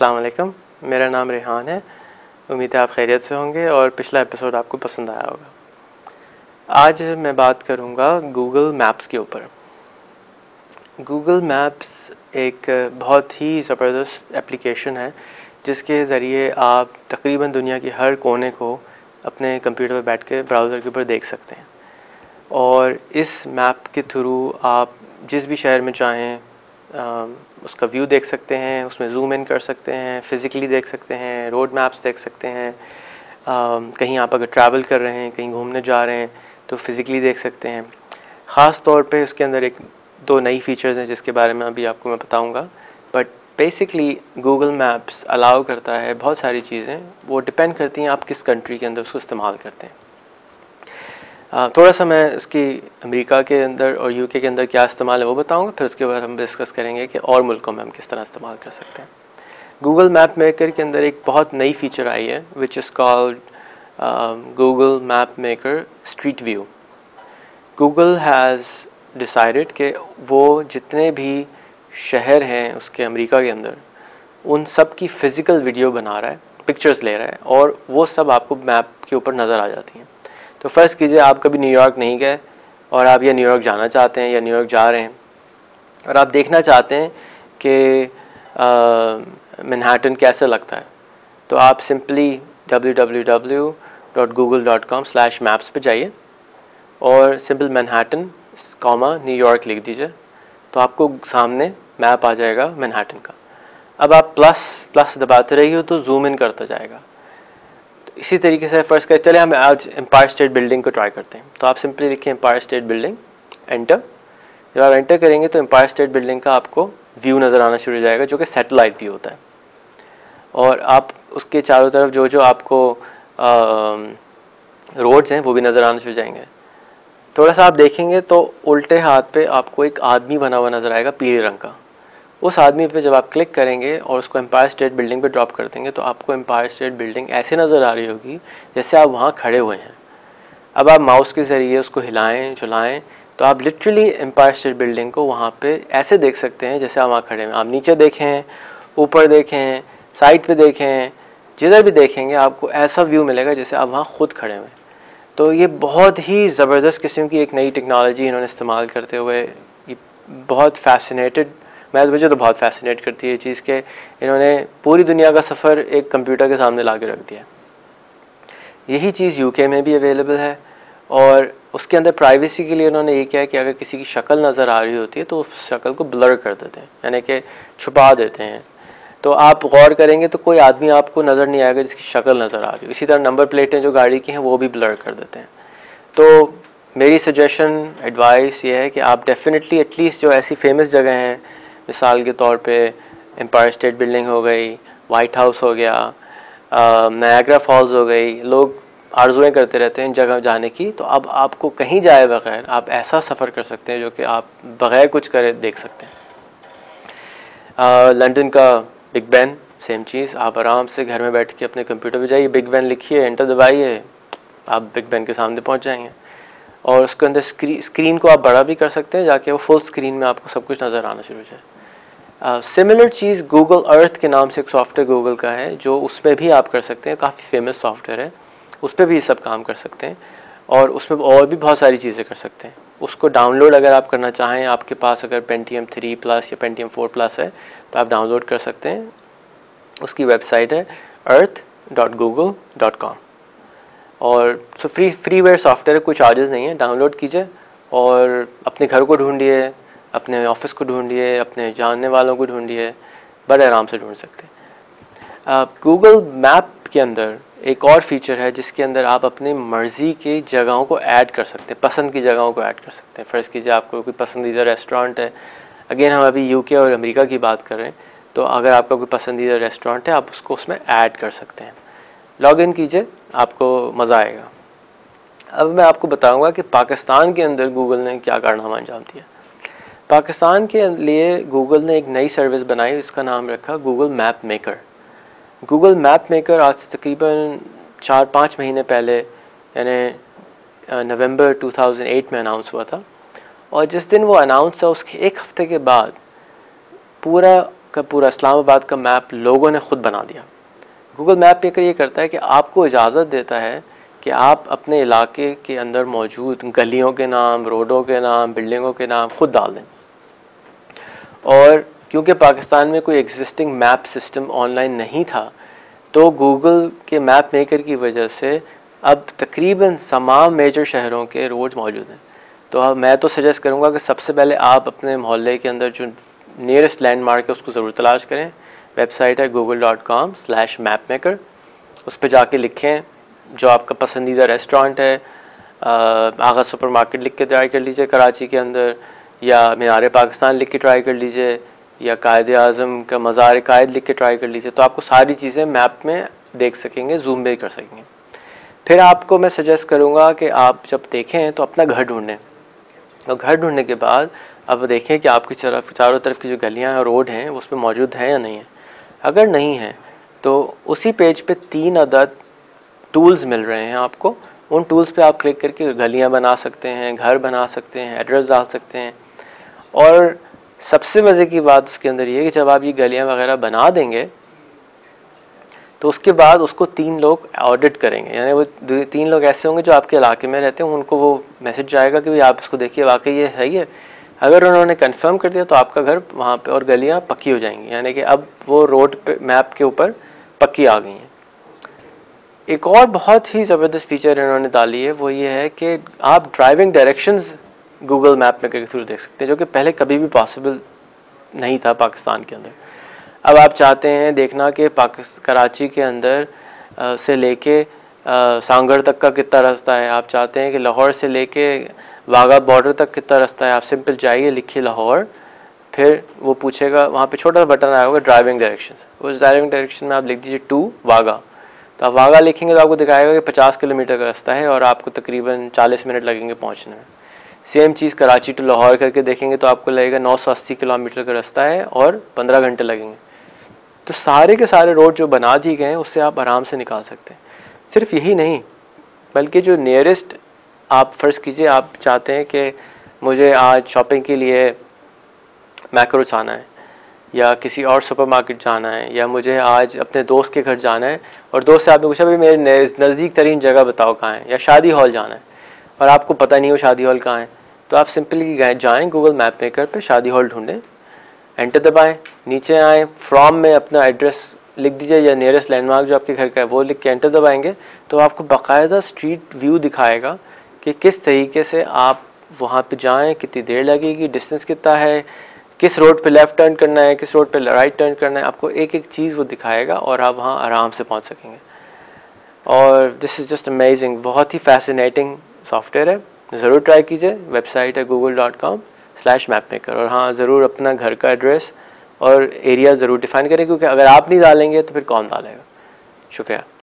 अस्सलाम वालेकुम। मेरा नाम रेहान है। उम्मीद है आप खैरियत से होंगे और पिछला एपिसोड आपको पसंद आया होगा। आज मैं बात करूँगा गूगल मैप्स के ऊपर। गूगल मैप्स एक बहुत ही ज़बरदस्त एप्लीकेशन है, जिसके ज़रिए आप तकरीबन दुनिया की हर कोने को अपने कंप्यूटर पर बैठ के ब्राउज़र के ऊपर देख सकते हैं। और इस मैप के थ्रू आप जिस भी शहर में चाहें उसका व्यू देख सकते हैं, उसमें जूम इन कर सकते हैं फ़िज़िकली देख सकते हैं रोड मैप्स देख सकते हैं। कहीं आप अगर ट्रैवल कर रहे हैं, कहीं घूमने जा रहे हैं तो फ़िज़िकली देख सकते हैं। ख़ास तौर पे उसके अंदर एक दो नई फ़ीचर्स हैं जिसके बारे में अभी आपको मैं बताऊँगा। But basically Google Maps allow करता है बहुत सारी चीज़ें। वो डिपेंड करती हैं आप किस कंट्री के अंदर उसको इस्तेमाल करते हैं। थोड़ा सा मैं उसकी अमेरिका के अंदर और यूके के अंदर क्या इस्तेमाल है वो बताऊँगा, फिर उसके बाद हम डिस्कस करेंगे कि और मुल्कों में हम किस तरह इस्तेमाल कर सकते हैं। गूगल मैप मेकर के अंदर एक बहुत नई फीचर आई है which is called Google map maker street view Google has decided कि वो जितने भी शहर हैं उसके अमेरिका के अंदर, उन सब की फ़िज़िकल वीडियो बना रहा है पिक्चर्स ले रहा है, और वो सब आपको मैप के ऊपर नज़र आ जाती हैं। तो फ़र्ज़ कीजिए आप कभी न्यूयॉर्क नहीं गए और आप या न्यूयॉर्क जाना चाहते हैं या न्यूयॉर्क जा रहे हैं। और आप देखना चाहते हैं कि मैनहाटन कैसे लगता है। तो आप सिंपली मैप्स पे जाइए और सिंपल मैनहाटन कॉमा न्यूयॉर्क लिख दीजिए। तो आपको सामने मैप आ जाएगा मैनहाटन का। अब आप प्लस प्लस दबाते रहिए तो जूम इन करता जाएगा। इसी तरीके से फ़र्स्ट कर। चले, हम आज एम्पायर स्टेट बिल्डिंग को ट्राई करते हैं। तो आप सिंपली लिखिए एम्पायर स्टेट बिल्डिंग एंटर जब आप एंटर करेंगे तो एम्पायर स्टेट बिल्डिंग का आपको व्यू नज़र आना शुरू हो जाएगा, जो कि सेटेलाइट व्यू होता है। और आप उसके चारों तरफ़ जो जो आपको रोड्स हैं, वो भी नज़र आना शुरू जाएँगे। थोड़ा सा आप देखेंगे तो उल्टे हाथ पे आपको एक आदमी बना हुआ नज़र आएगा पीले रंग का। उस आदमी पे जब आप क्लिक करेंगे और उसको एम्पायर स्टेट बिल्डिंग पे ड्रॉप कर देंगे तो आपको एम्पायर स्टेट बिल्डिंग ऐसे नज़र आ रही होगी जैसे आप वहाँ खड़े हुए हैं। अब आप माउस के ज़रिए उसको हिलाएँ, चलाएँ तो आप लिटरली एम्पायर स्टेट बिल्डिंग को वहाँ पे ऐसे देख सकते हैं जैसे आप वहाँ खड़े हैं। आप नीचे देखें, ऊपर देखें साइड पे देखें, जिधर भी देखेंगे आपको ऐसा व्यू मिलेगा जैसे आप वहाँ ख़ुद खड़े हुए तो ये बहुत ही ज़बरदस्त किस्म की एक नई टेक्नोलॉजी इन्होंने इस्तेमाल करते हुए बहुत फैसिनेटेड मैं मुझे तो बहुत फैसिनेट करती है ये चीज़ के, इन्होंने पूरी दुनिया का सफ़र एक कंप्यूटर के सामने ला के रख दिया। यही चीज़ यूके में भी अवेलेबल है और उसके अंदर प्राइवेसी के लिए उन्होंने ये किया है कि अगर किसी की शक्ल नज़र आ रही होती है तो उस शक्ल को ब्लर कर देते हैं, यानी कि छुपा देते हैं। तो आप गौर करेंगे तो कोई आदमी आपको नज़र नहीं आएगा जिसकी शक्ल नज़र आ रही हो। इसी तरह नंबर प्लेटें जो गाड़ी की हैं, वो भी ब्लर कर देते हैं। तो मेरी सजेशन एडवाइस ये है कि आप डेफिनेटली एटलीस्ट जो ऐसी फ़ेमस जगह हैं मिसाल के तौर पे एम्पायर स्टेट बिल्डिंग हो गई वाइट हाउस हो गया नयाग्रा फॉल्स हो गई लोग आरजुएँ करते रहते हैं इन जगह जाने की तो अब आपको कहीं जाए बगैर आप ऐसा सफ़र कर सकते हैं जो कि आप बग़ैर कुछ करे देख सकते हैं। लंदन का बिग बैन सेम चीज़ आप आराम से घर में बैठ के अपने कंप्यूटर पे जाइए बिग बैन लिखिए एंटर दबाइए आप बिग बैन के सामने पहुँच जाएँगे। और उसके अंदर स्क्री, स्क्रीन को आप बड़ा भी कर सकते हैं जाके वो फुल स्क्रीन में आपको सब कुछ नज़र आना शुरू हो जाए। सिमिलर चीज़ गूगल अर्थ के नाम से एक सॉफ्टवेयर गूगल का है, जो उस पर भी आप कर सकते हैं, काफ़ी फ़ेमस सॉफ्टवेयर है। उस पर भी ये सब काम कर सकते हैं और उसमें और भी बहुत सारी चीज़ें कर सकते हैं। उसको डाउनलोड अगर आप करना चाहें, आपके पास अगर पेंटीएम थ्री प्लस या पेंटीएम फोर प्लस है तो आप डाउनलोड कर सकते हैं। उसकी वेबसाइट है earth dot Google dot com और so free freeware software कोई चार्जेस नहीं है डाउनलोड कीजिए और अपने घर को ढूंढिए। अपने ऑफ़िस को ढूंढिए, अपने जानने वालों को ढूंढिए, बड़े आराम से ढूंढ सकते हैं। गूगल मैप के अंदर एक और फीचर है जिसके अंदर आप अपनी मर्ज़ी की जगहों को ऐड कर सकते हैं, पसंद की जगहों को ऐड कर सकते हैं। फ़र्ज़ कीजिए, आपको कोई पसंदीदा रेस्टोरेंट है। अगेन हम अभी यूके और अमेरिका की बात कर रहे हैं तो अगर आपका कोई पसंदीदा रेस्टोरेंट है, आप उसको उसमें ऐड कर सकते हैं। लॉग इन कीजिए, आपको मज़ा आएगा। अब मैं आपको बताऊँगा कि पाकिस्तान के अंदर गूगल ने क्या कारनामा अंजाम दिया। पाकिस्तान के लिए गूगल ने एक नई सर्विस बनाई, उसका नाम रखा Google map maker Google map maker आज से तकरीबन चार पाँच महीने पहले, यानी नवंबर 2008 में अनाउंस हुआ था। और जिस दिन वो अनाउंस था उसके एक हफ़्ते के बाद पूरा का पूरा इस्लामाबाद का मैप लोगों ने ख़ुद बना दिया। गूगल मैप मेकर ये करता है कि आपको इजाज़त देता है कि आप अपने इलाके के अंदर मौजूद गलियों के नाम, रोडों के नाम, बिल्डिंगों के नाम खुद डाल दें। और क्योंकि पाकिस्तान में कोई एग्जिस्टिंग मैप सिस्टम ऑनलाइन नहीं था तो गूगल के मैप मेकर की वजह से अब तकरीबन तमाम मेजर शहरों के रोड मौजूद हैं। तो अब मैं तो सजेस्ट करूँगा कि सबसे पहले आप अपने मोहल्ले के अंदर जो नियरेस्ट लैंडमार्क है, उसको ज़रूर तलाश करें। वेबसाइट है Google dot com slash map maker उस पर जाके लिखें जो आपका पसंदीदा रेस्टोरेंट है। आगा सुपर मार्केट लिख के तैयार कर लीजिए कराची के अंदर। या मीनार पाकिस्तान लिख के ट्राई कर लीजिए, या कायद अज़म का मज़ार कायद लिख के ट्राई कर लीजिए तो आपको सारी चीज़ें मैप में देख सकेंगे जूम भी कर सकेंगे। फिर आपको मैं सजेस्ट करूँगा कि आप जब देखें तो अपना घर ढूंढें। और घर ढूँढने के बाद अब देखें कि आपकी तरफ़, चारों तरफ़ की जो गलियाँ और रोड हैं, उस पर मौजूद हैं या नहीं है। अगर नहीं है तो उसी पेज पे तीन अदद टूल्स मिल रहे हैं आपको। उन टूल्स पे आप क्लिक करके गलियाँ बना सकते हैं, घर बना सकते हैं एड्रेस डाल सकते हैं। और सबसे मज़े की बात उसके अंदर ये है कि जब आप ये गलियाँ वगैरह बना देंगे तो उसके बाद उसको तीन लोग ऑडिट करेंगे। यानी वो तीन लोग ऐसे होंगे जो आपके इलाके में रहते हैं, उनको वो मैसेज जाएगा कि भाई आप इसको देखिए, वाकई ये है ये अगर उन्होंने कंफर्म कर दिया तो आपका घर वहाँ पे और गलियाँ पक्की हो जाएँगी। यानी कि अब वो रोड पे मैप के ऊपर पक्की आ गई हैं। एक और बहुत ही ज़बरदस्त फीचर इन्होंने डाली है, वो ये है कि आप ड्राइविंग डायरेक्शंस गूगल मैप में के थ्रू देख सकते हैं जो कि पहले कभी भी पॉसिबल नहीं था पाकिस्तान के अंदर। अब आप चाहते हैं देखना कि कराची के अंदर आ, से लेके सांगड़ तक का कितना रास्ता है। आप चाहते हैं कि लाहौर से लेके वाघा बॉर्डर तक कितना रास्ता है। आप सिंपल जाइए लिखिए लाहौर फिर वो पूछेगा वहाँ पे छोटा सा बटन आया होगा ड्राइविंग डायरेक्शन उस ड्राइविंग डायरेक्शन में आप लिख दीजिए टू वाघा। तो आप वाघा लिखेंगे तो आपको दिखाएगा कि 50 किलोमीटर का रास्ता है और आपको तकरीबन 40 मिनट लगेंगे पहुँचने में। सेम चीज़ कराची टू लाहौर करके देखेंगे तो आपको लगेगा नौ सौ अस्सी किलोमीटर का रास्ता है और पंद्रह घंटे लगेंगे। तो सारे के सारे रोड जो बना दिए गए हैं, उससे आप आराम से निकाल सकते हैं। सिर्फ़ यही नहीं, बल्कि जो नियरेस्ट आप फ़र्ज़ कीजिए, आप चाहते हैं कि मुझे आज शॉपिंग के लिए मैक्रो जाना है, या किसी और सुपरमार्केट जाना है, या मुझे आज अपने दोस्त के घर जाना है, और दोस्त से आपने पूछा, भाई मेरे नज़दीक तरीन जगह बताओ कहाँ है? या शादी हॉल जाना है। और आपको पता नहीं हो शादी हॉल कहाँ है। तो आप सिंपली जाएँ गूगल मैप मेकर पे शादी हॉल ढूंढें, एंटर दबाएँ, नीचे आएँ फ्रॉम में अपना एड्रेस लिख दीजिए या नियरेस्ट लैंडमार्क जो आपके घर का है, वो लिख के एंटर दबाएँगे तो आपको बाकायदा स्ट्रीट व्यू दिखाएगा कि किस तरीके से आप वहाँ पे जाएँ, कितनी देर लगेगी डिस्टेंस कितना है, किस रोड पे लेफ़्ट टर्न करना है, किस रोड पे राइट टर्न करना है, आपको एक एक चीज़ वो दिखाएगा और आप वहाँ आराम से पहुँच सकेंगे। और दिस इज़ जस्ट अमेजिंग बहुत ही फैसिनेटिंग सॉफ्टवेयर है, ज़रूर ट्राई कीजिए वेबसाइट है Google dot com slash map maker और हाँ ज़रूर अपना घर का एड्रेस और एरिया ज़रूर डिफाइन करें, क्योंकि अगर आप नहीं डालेंगे तो फिर कौन डालेगा? शुक्रिया।